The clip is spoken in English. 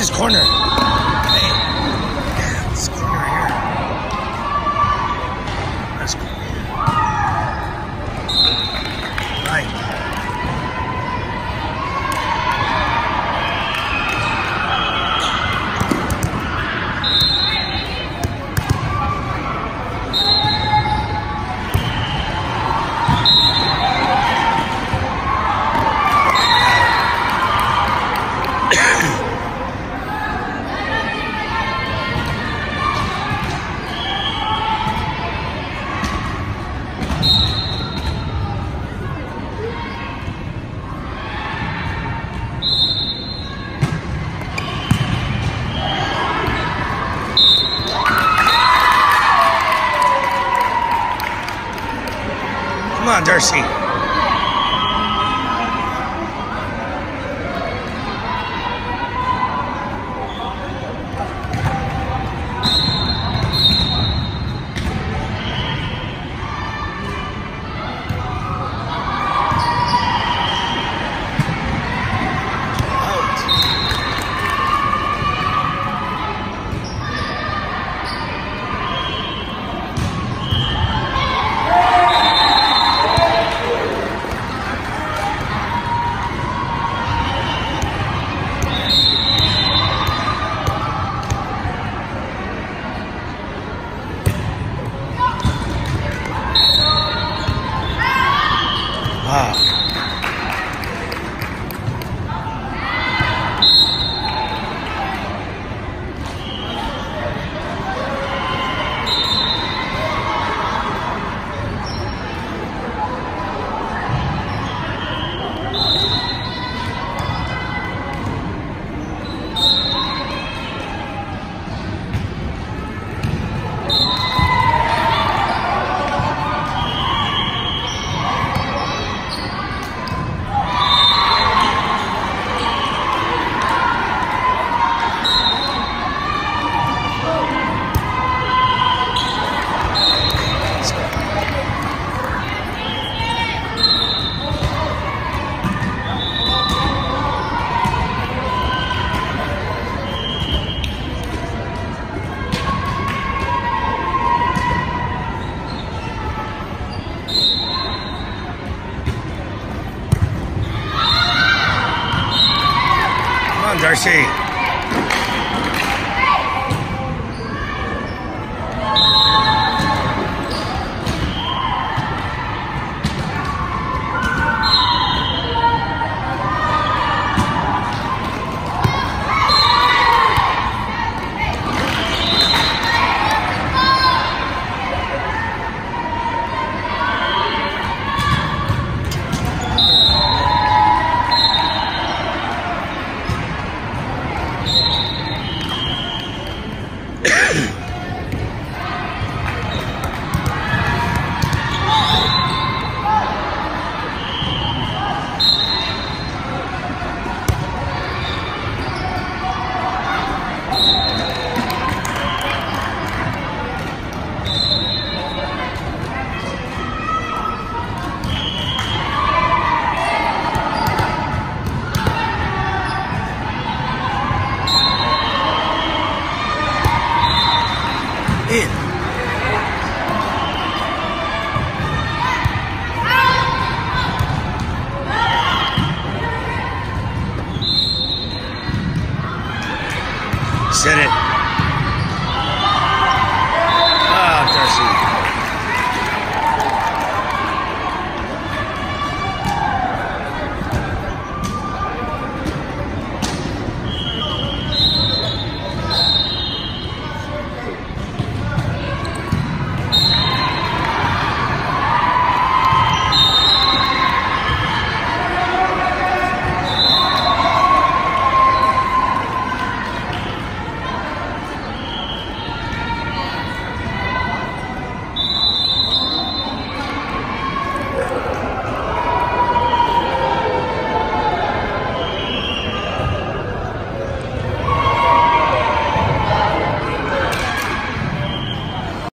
Max's corner. Come on, Darcy. Come Set it.